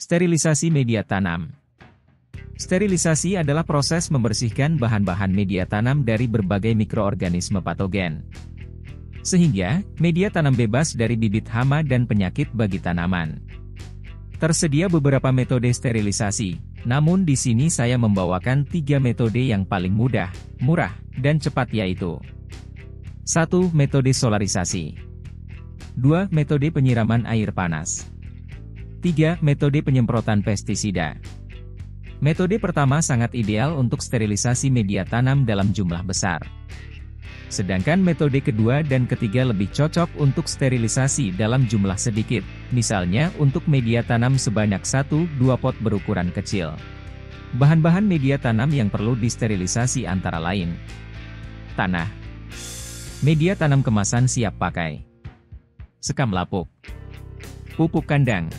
Sterilisasi media tanam. Sterilisasi adalah proses membersihkan bahan-bahan media tanam dari berbagai mikroorganisme patogen. Sehingga, media tanam bebas dari bibit hama dan penyakit bagi tanaman. Tersedia beberapa metode sterilisasi, namun di sini saya membawakan tiga metode yang paling mudah, murah, dan cepat yaitu 1. Metode solarisasi 2. Metode penyiraman air panas 3. Metode penyemprotan pestisida. Metode pertama sangat ideal untuk sterilisasi media tanam dalam jumlah besar. Sedangkan metode kedua dan ketiga lebih cocok untuk sterilisasi dalam jumlah sedikit, misalnya untuk media tanam sebanyak 1-2 pot berukuran kecil. Bahan-bahan media tanam yang perlu disterilisasi antara lain Tanah Media tanam kemasan siap pakai Sekam lapuk Pupuk kandang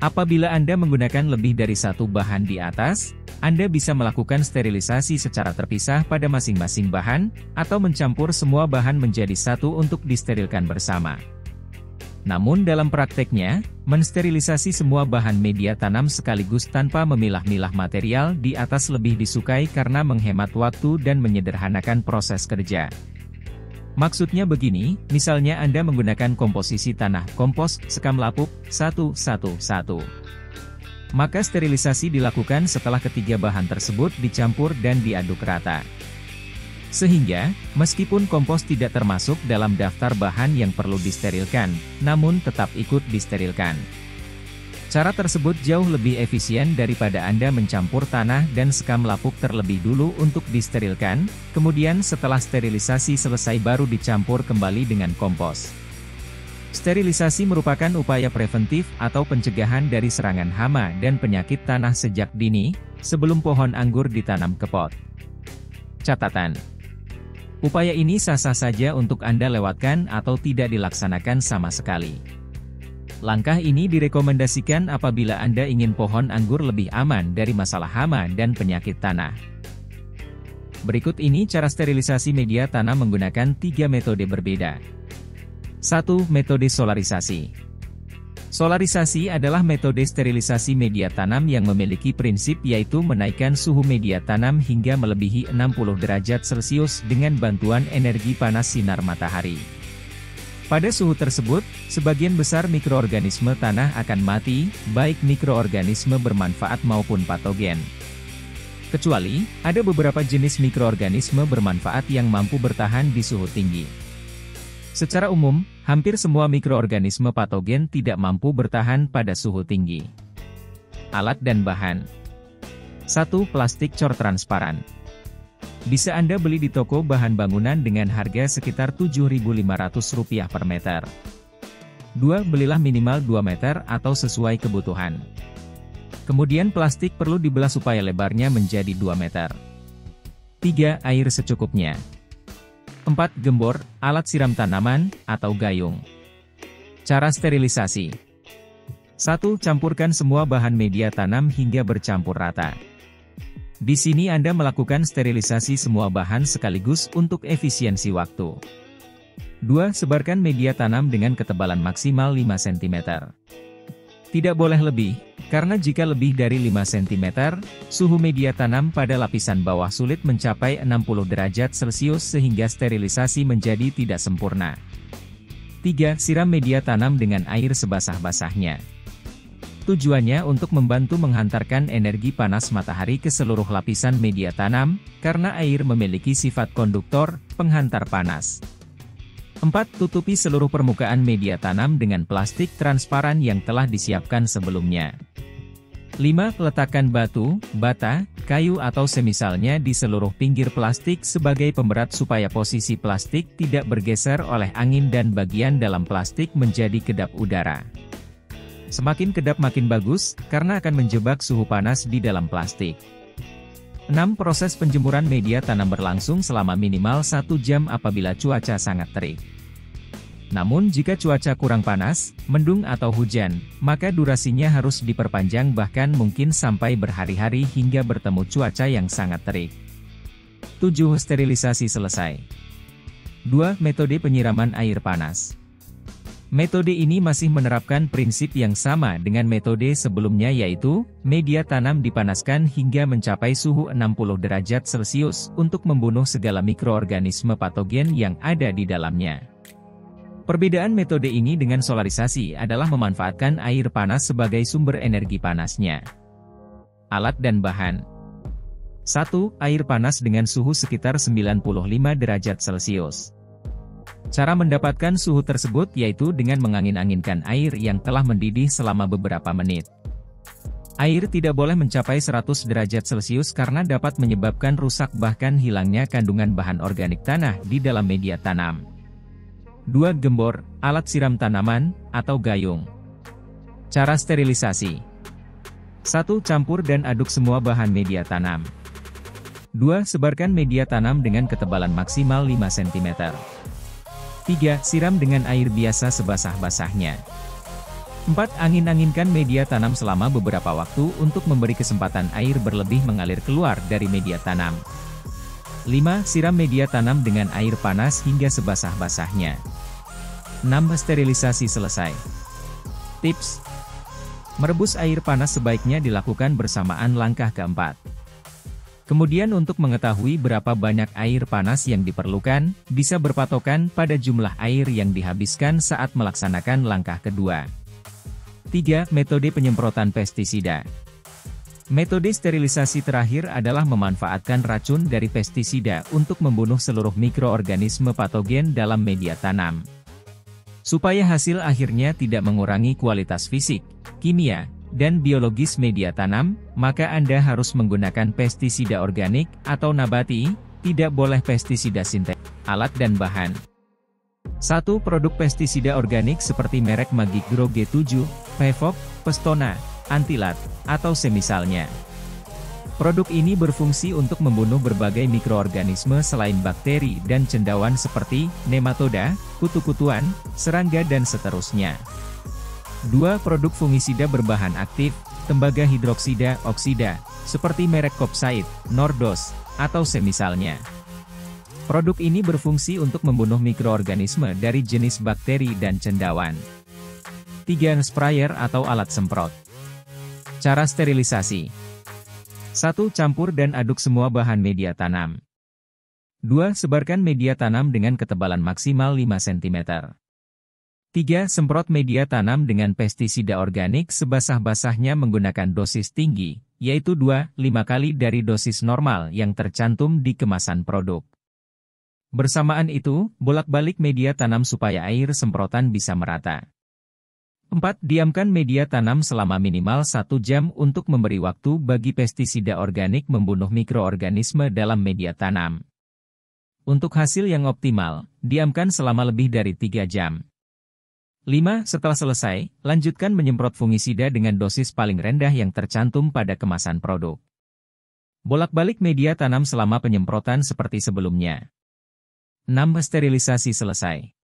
Apabila Anda menggunakan lebih dari satu bahan di atas, Anda bisa melakukan sterilisasi secara terpisah pada masing-masing bahan, atau mencampur semua bahan menjadi satu untuk disterilkan bersama. Namun dalam prakteknya, mensterilisasi semua bahan media tanam sekaligus tanpa memilah-milah material di atas lebih disukai karena menghemat waktu dan menyederhanakan proses kerja. Maksudnya begini, misalnya Anda menggunakan komposisi tanah kompos, sekam lapuk, 1-1-1. Maka sterilisasi dilakukan setelah ketiga bahan tersebut dicampur dan diaduk rata. Sehingga, meskipun kompos tidak termasuk dalam daftar bahan yang perlu disterilkan, namun tetap ikut disterilkan. Cara tersebut jauh lebih efisien daripada Anda mencampur tanah dan sekam lapuk terlebih dulu untuk disterilkan, kemudian setelah sterilisasi selesai baru dicampur kembali dengan kompos. Sterilisasi merupakan upaya preventif atau pencegahan dari serangan hama dan penyakit tanah sejak dini, sebelum pohon anggur ditanam ke pot. Catatan Upaya ini sah-sah saja untuk Anda lewatkan atau tidak dilaksanakan sama sekali. Langkah ini direkomendasikan apabila Anda ingin pohon anggur lebih aman dari masalah hama dan penyakit tanah. Berikut ini cara sterilisasi media tanam menggunakan tiga metode berbeda. 1. Metode solarisasi Solarisasi adalah metode sterilisasi media tanam yang memiliki prinsip yaitu menaikkan suhu media tanam hingga melebihi 60 derajat Celcius dengan bantuan energi panas sinar matahari. Pada suhu tersebut, sebagian besar mikroorganisme tanah akan mati, baik mikroorganisme bermanfaat maupun patogen. Kecuali, ada beberapa jenis mikroorganisme bermanfaat yang mampu bertahan di suhu tinggi. Secara umum, hampir semua mikroorganisme patogen tidak mampu bertahan pada suhu tinggi. Alat dan bahan 1. Plastik cor transparan bisa Anda beli di toko bahan bangunan dengan harga sekitar Rp7.500 per meter. 2. Belilah minimal 2 meter atau sesuai kebutuhan. Kemudian plastik perlu dibelah supaya lebarnya menjadi 2 meter. 3. Air secukupnya. 4. Gembor, alat siram tanaman, atau gayung. Cara sterilisasi 1. Campurkan semua bahan media tanam hingga bercampur rata. Di sini Anda melakukan sterilisasi semua bahan sekaligus untuk efisiensi waktu. 2. Sebarkan media tanam dengan ketebalan maksimal 5 cm. Tidak boleh lebih, karena jika lebih dari 5 cm, suhu media tanam pada lapisan bawah sulit mencapai 60 derajat Celcius sehingga sterilisasi menjadi tidak sempurna. 3. Siram media tanam dengan air sebasah-basahnya. Tujuannya untuk membantu menghantarkan energi panas matahari ke seluruh lapisan media tanam, karena air memiliki sifat konduktor, penghantar panas. 4. Tutupi seluruh permukaan media tanam dengan plastik transparan yang telah disiapkan sebelumnya. 5. Letakkan batu, bata, kayu atau semisalnya di seluruh pinggir plastik sebagai pemberat supaya posisi plastik tidak bergeser oleh angin dan bagian dalam plastik menjadi kedap udara. Semakin kedap makin bagus, karena akan menjebak suhu panas di dalam plastik. 6. Proses penjemuran media tanam berlangsung selama minimal 1 jam apabila cuaca sangat terik. Namun jika cuaca kurang panas, mendung atau hujan, maka durasinya harus diperpanjang bahkan mungkin sampai berhari-hari hingga bertemu cuaca yang sangat terik. 7. Sterilisasi selesai. 2. Metode penyiraman air panas. Metode ini masih menerapkan prinsip yang sama dengan metode sebelumnya yaitu, media tanam dipanaskan hingga mencapai suhu 60 derajat Celcius untuk membunuh segala mikroorganisme patogen yang ada di dalamnya. Perbedaan metode ini dengan solarisasi adalah memanfaatkan air panas sebagai sumber energi panasnya. Alat dan bahan 1. Air panas dengan suhu sekitar 95 derajat Celcius. Cara mendapatkan suhu tersebut yaitu dengan mengangin-anginkan air yang telah mendidih selama beberapa menit. Air tidak boleh mencapai 100 derajat Celcius karena dapat menyebabkan rusak bahkan hilangnya kandungan bahan organik tanah di dalam media tanam. 2. Gembor, alat siram tanaman, atau gayung. Cara sterilisasi 1. Campur dan aduk semua bahan media tanam. 2. Sebarkan media tanam dengan ketebalan maksimal 5 cm. 3. Siram dengan air biasa sebasah-basahnya. 4. Angin-anginkan media tanam selama beberapa waktu untuk memberi kesempatan air berlebih mengalir keluar dari media tanam. 5. Siram media tanam dengan air panas hingga sebasah-basahnya. 6. Sterilisasi selesai. Tips Merebus air panas sebaiknya dilakukan bersamaan langkah keempat. Kemudian untuk mengetahui berapa banyak air panas yang diperlukan, bisa berpatokan pada jumlah air yang dihabiskan saat melaksanakan langkah kedua. 3. Metode penyemprotan pestisida Metode sterilisasi terakhir adalah memanfaatkan racun dari pestisida untuk membunuh seluruh mikroorganisme patogen dalam media tanam. Supaya hasil akhirnya tidak mengurangi kualitas fisik, kimia, dan biologis media tanam, maka Anda harus menggunakan pestisida organik atau nabati, tidak boleh pestisida sintetik. Alat dan bahan Satu Produk pestisida organik seperti merek Magigro G7, Pevok, Pestona, Antilat, atau semisalnya. Produk ini berfungsi untuk membunuh berbagai mikroorganisme selain bakteri dan cendawan seperti nematoda, kutu-kutuan, serangga dan seterusnya. Dua produk fungisida berbahan aktif, tembaga hidroksida oksida, seperti merek Kopsait, Nordos, atau semisalnya. Produk ini berfungsi untuk membunuh mikroorganisme dari jenis bakteri dan cendawan. 3. Sprayer atau alat semprot. Cara sterilisasi. 1. Campur dan aduk semua bahan media tanam. 2. Sebarkan media tanam dengan ketebalan maksimal 5 cm. 3. Semprot media tanam dengan pestisida organik sebasah-basahnya menggunakan dosis tinggi, yaitu 2-5 kali dari dosis normal yang tercantum di kemasan produk. Bersamaan itu, bolak-balik media tanam supaya air semprotan bisa merata. 4. Diamkan media tanam selama minimal 1 jam untuk memberi waktu bagi pestisida organik membunuh mikroorganisme dalam media tanam. Untuk hasil yang optimal, diamkan selama lebih dari 3 jam. 5. Setelah selesai, lanjutkan menyemprot fungisida dengan dosis paling rendah yang tercantum pada kemasan produk. Bolak-balik media tanam selama penyemprotan seperti sebelumnya. 6. Sterilisasi selesai.